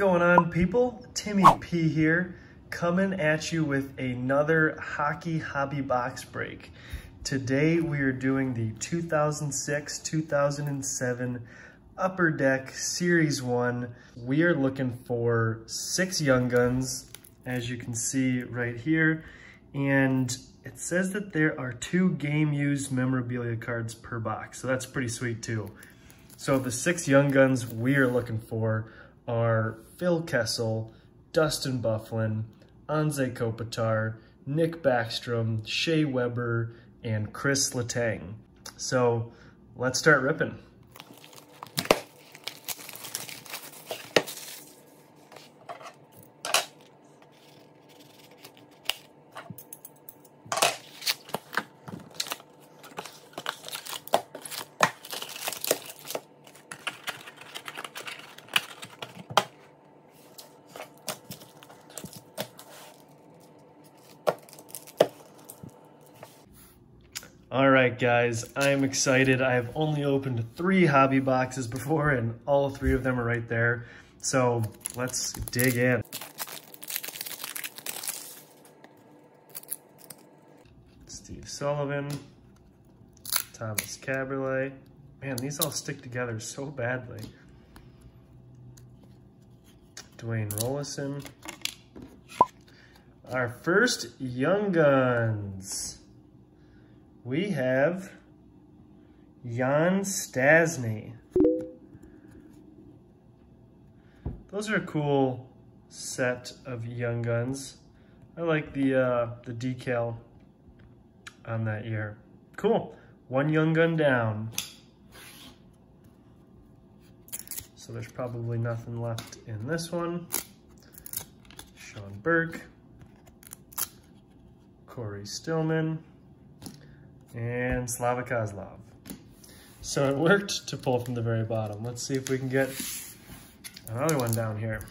going on people? Timmy P here, coming at you with another Hockey Hobby Box Break. Today we are doing the 2006-2007 Upper Deck Series 1. We are looking for six Young Guns, as you can see right here, and it says that there are two game used memorabilia cards per box, so that's pretty sweet too. So the six Young Guns we are looking for are Phil Kessel, Dustin Byfuglien, Anze Kopitar, Nick Backstrom, Shea Weber, and Kris Letang. So let's start ripping. All right, guys, I'm excited. I have only opened three hobby boxes before and all three of them are right there. So let's dig in. Steve Sullivan, Tomas Kaberle. Man, these all stick together so badly. Dwayne Roloson. Our first Young Guns we have Jan Stastny. Those are a cool set of Young Guns. I like the uh, the decal on that year. Cool. One Young Gun down. So there's probably nothing left in this one. Sean Burke. Cory Stillman and Slava Kozlov. So it worked to pull from the very bottom. Let's see if we can get another one down here.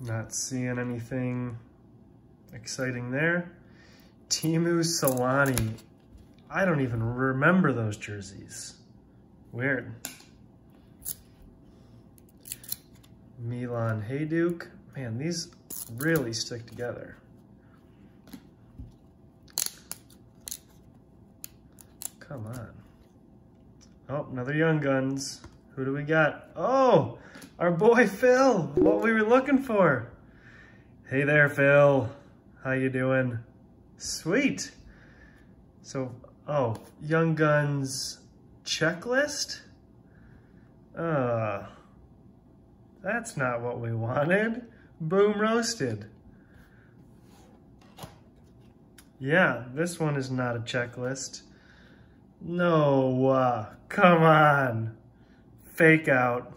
Not seeing anything exciting there. Teemu Selanne. I don't even remember those jerseys. Weird. Milan Hejduk. Man, these really stick together. Come on. Oh, another Young Guns. Who do we got? Oh, our boy Phil. What we were looking for. Hey there, Phil. How you doing? Sweet. So, oh, Young Guns checklist? Uh, that's not what we wanted. Boom roasted. Yeah, this one is not a checklist. No, uh, come on. Fake out.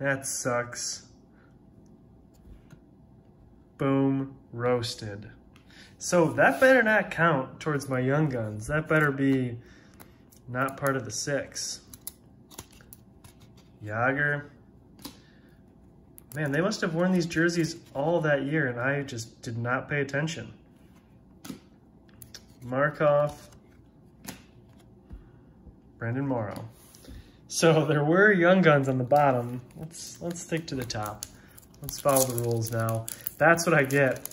That sucks. Boom roasted. So that better not count towards my Young Guns. That better be not part of the six. Jagr, Man, they must have worn these jerseys all that year, and I just did not pay attention. Markov, Brandon Morrow. So there were Young Guns on the bottom. Let's let's stick to the top. Let's follow the rules now. That's what I get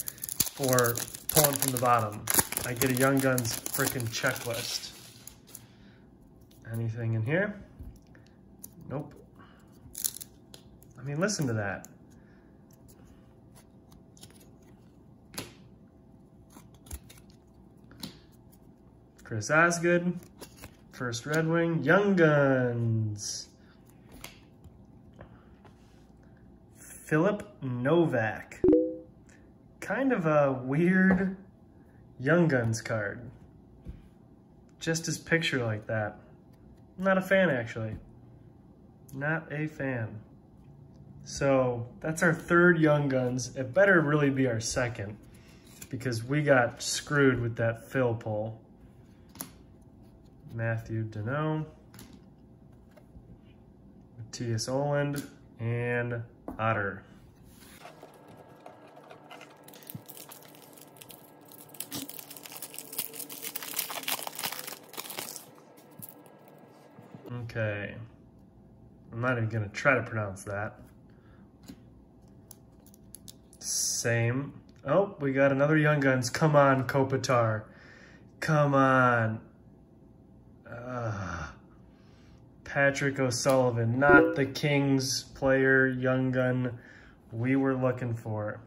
for pulling from the bottom. I get a Young Guns freaking checklist. Anything in here? Nope. I mean, listen to that. Chris Osgood, First Red Wing, Young Guns. Filip Novak. Kind of a weird Young Guns card. Just his picture like that. Not a fan, actually. Not a fan. So that's our third Young Guns. It better really be our second because we got screwed with that fill pull. Matthew Danault, Mattias Ohlund, and Otter. Okay. I'm not even gonna try to pronounce that. Same. Oh, we got another Young Guns. Come on, Kopitar. Come on. Uh, Patrick O'Sullivan, not the Kings player, Young Gun we were looking for.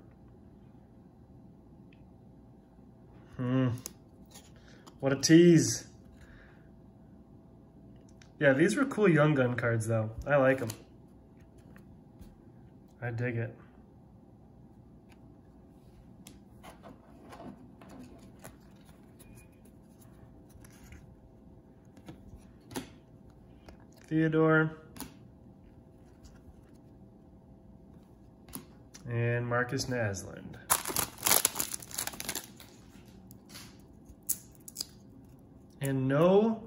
Hmm. What a tease. Yeah, these were cool Young Gun cards, though. I like them. I dig it. Theodore. And Markus Naslund. And no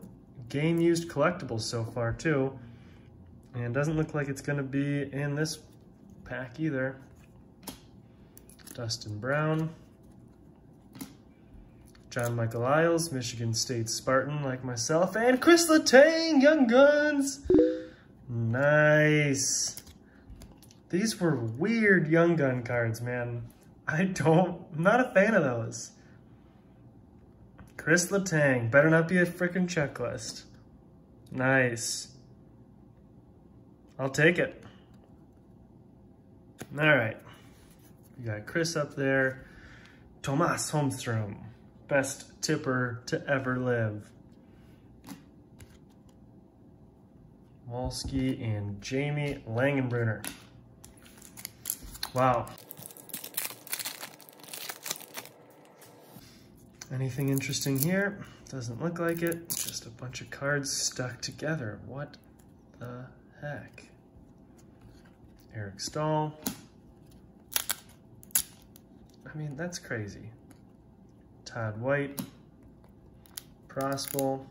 game used collectibles so far too. And doesn't look like it's gonna be in this pack either. Dustin Brown. John Michael Liles, Michigan State Spartan like myself, and Kris Letang, Young Guns. Nice. These were weird Young Gun cards, man. I don't, I'm not a fan of those. Kris Letang, better not be a freaking checklist. Nice. I'll take it. All right. We got Chris up there. Tomas Holmstrom, best tipper to ever live. Wolski and Jamie Langenbrunner. Wow. Anything interesting here? Doesn't look like it. Just a bunch of cards stuck together. What the heck? Eric Staal. I mean, that's crazy. Todd White. Prospal.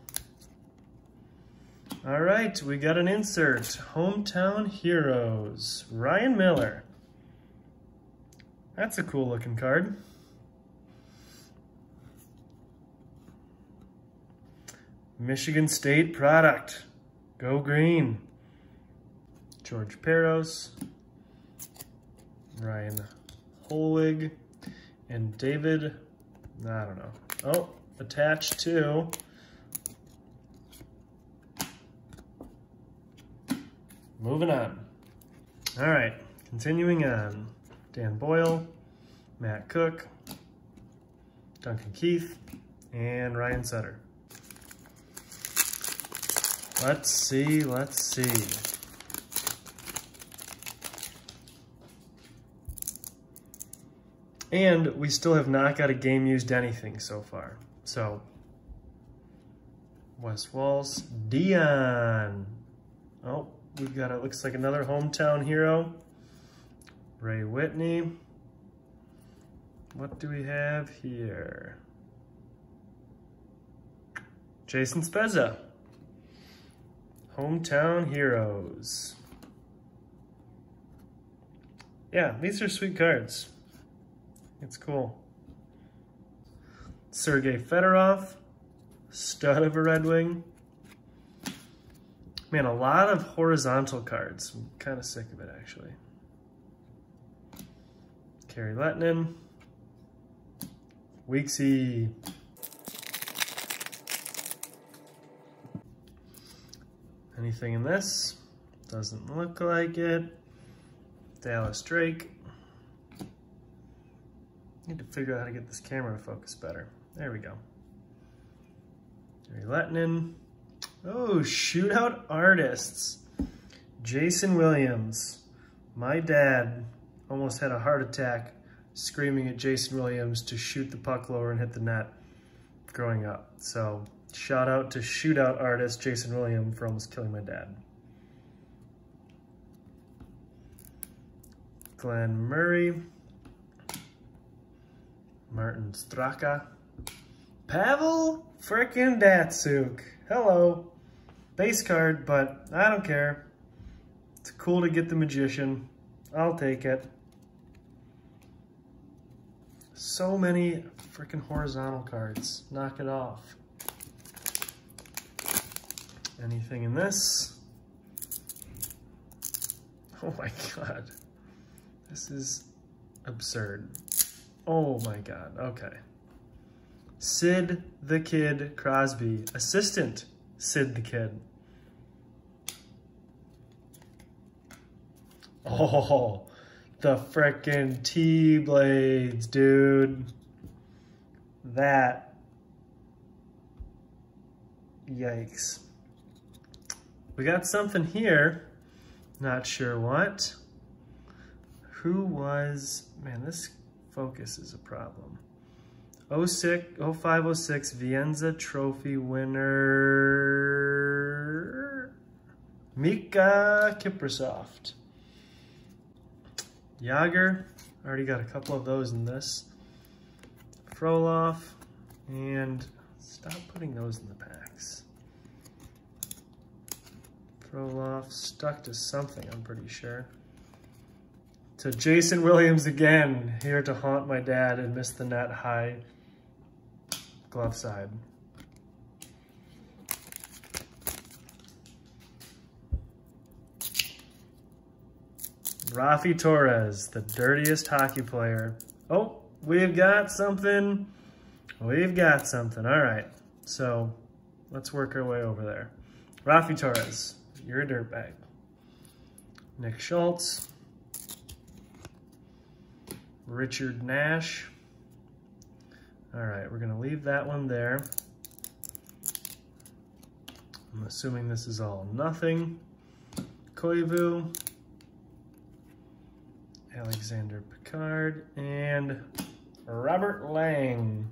All right, we got an insert. Hometown Heroes. Ryan Miller. That's a cool looking card. Michigan State product. Go green. George Parros, Ryan Holig, and David, I don't know. Oh, attached to Moving on. All right, continuing on. Dan Boyle, Matt Cooke, Duncan Keith, and Ryan Sutter. Let's see, let's see. And we still have not got a game used anything so far. So, Wes Walz, Dion. Oh, we've got, it looks like another hometown hero. Ray Whitney. What do we have here? Jason Spezza. Hometown Heroes. Yeah, these are sweet cards. It's cool. Sergei Fedorov, stud of a Red Wing. Man, a lot of horizontal cards. I'm kind of sick of it, actually. Kari Lehtonen. Weeksy. Anything in this? Doesn't look like it. Dallas Drake. Need to figure out how to get this camera to focus better. There we go. Kari Lehtonen. Oh, shootout artists. Jason Williams. My dad almost had a heart attack screaming at Jason Williams to shoot the puck lower and hit the net growing up. So shout out to shootout artist Jason Williams for almost killing my dad. Glen Murray, Martin Straka, Pavel frickin' Datsyuk. Hello. Base card, but I don't care. It's cool to get the Magician. I'll take it. So many freaking horizontal cards. Knock it off. Anything in this? Oh my God. This is absurd. Oh my God, okay. Sid the Kid Crosby, assistant Sid the Kid. Oh, the frickin' T-blades, dude. That. Yikes. We got something here. Not sure what. Who was, man, this focus is a problem. 06, 0506 Vezina Trophy winner, Miikka Kiprusoff. Jagr, already got a couple of those in this. Frolov, and stop putting those in the packs. Frolov stuck to something, I'm pretty sure. To Jason Williams again, here to haunt my dad and miss the net high glove side. Raffi Torres, the dirtiest hockey player. Oh, we've got something. We've got something. All right. So let's work our way over there. Raffi Torres, you're a dirtbag. Nick Schultz. Richard Nash. All right, we're gonna leave that one there. I'm assuming this is all nothing. Koivu. Alexander Picard, and Robert Lang.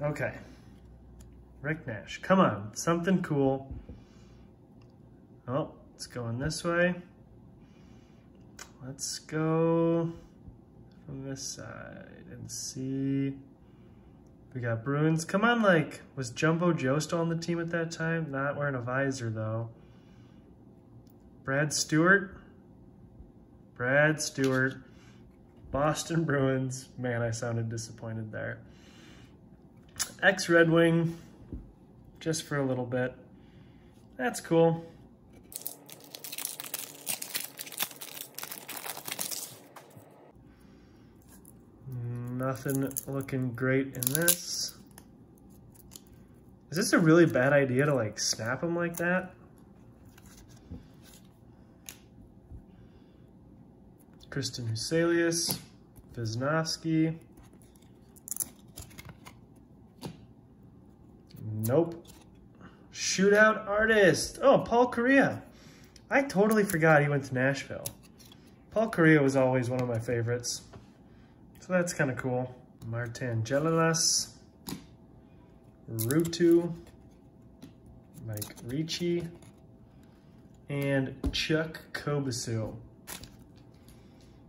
Okay. Rick Nash, come on, something cool. Oh, it's going this way. Let's go from this side and see. We got Bruins. Come on, like, was Jumbo Joe still on the team at that time? Not wearing a visor, though. Brad Stuart. Brad Stuart. Boston Bruins. Man, I sounded disappointed there. Ex-Red Wing, just for a little bit. That's cool. Nothing looking great in this. Is this a really bad idea to like snap them like that? Kristian Huselius, Wisnowski. Nope. Shootout artist. Oh, Paul Kariya. I totally forgot he went to Nashville. Paul Kariya was always one of my favorites. So that's kind of cool. Martin Gelinas. Ruutu. Mike Ricci. And Chuck Kobasew.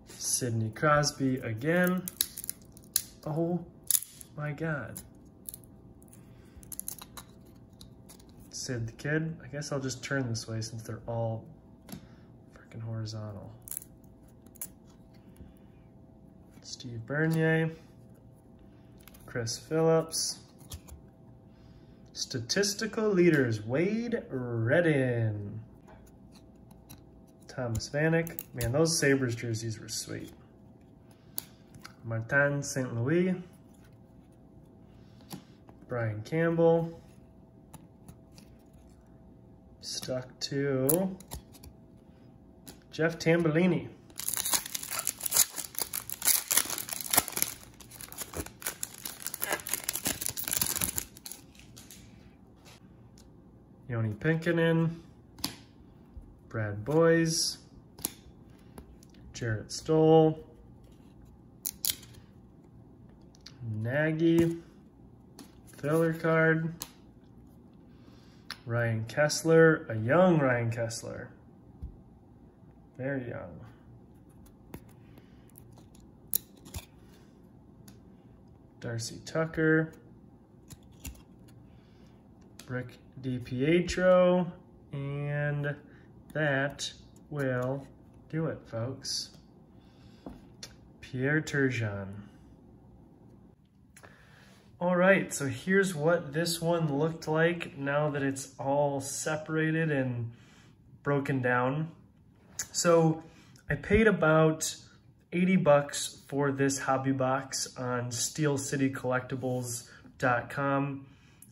Sidney Crosby again. Oh my God. Sid the Kid. I guess I'll just turn this way since they're all freaking horizontal. Steve Bernier. Chris Phillips. Statistical leaders, Wade Redden. Thomas Vanek. Man, those Sabres jerseys were sweet. Martin St. Louis. Brian Campbell. Stuck to Jeff Tambellini. Joni Pinkinen. Brad Boyes, Jarrett Stoll, Nagy, filler card, Ryan Kesler, a young Ryan Kesler, very young. Darcy Tucker, Rick DiPietro, and that will do it, folks. Pierre Turgeon. All right, so here's what this one looked like now that it's all separated and broken down. So I paid about 80 bucks for this hobby box on steelcitycollectibles.com.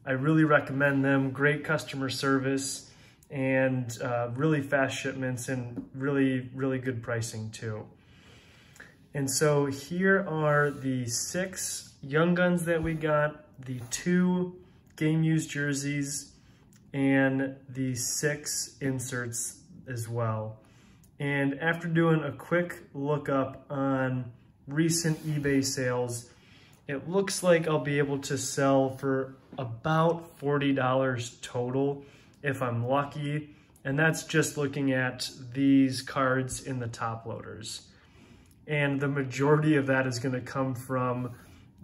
I really recommend them. Great customer service and uh, really fast shipments and really, really good pricing too. And so here are the six Young Guns that we got, the two game used jerseys, and the six inserts as well. And after doing a quick look up on recent eBay sales, it looks like I'll be able to sell for about $40 total if I'm lucky. And that's just looking at these cards in the top loaders. And the majority of that is gonna come from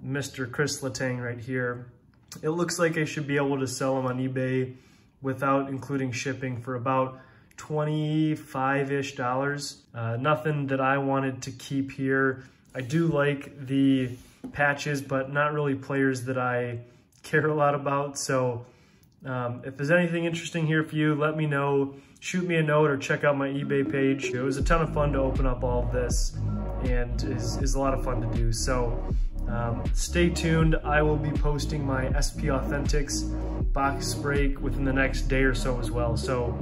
Mr. Kris Letang right here. It looks like I should be able to sell them on eBay without including shipping for about 25-ish dollars. Uh, nothing that I wanted to keep here. I do like the patches, but not really players that I care a lot about. So um, if there's anything interesting here for you, let me know. Shoot me a note or check out my eBay page. It was a ton of fun to open up all of this and is, is a lot of fun to do. So um, stay tuned. I will be posting my SP Authentics box break within the next day or so as well. So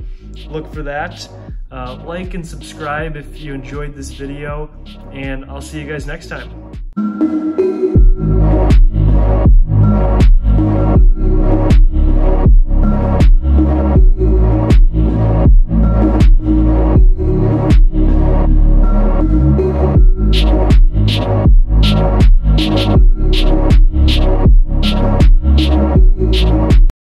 look for that. Uh, like and subscribe if you enjoyed this video, and I'll see you guys next time.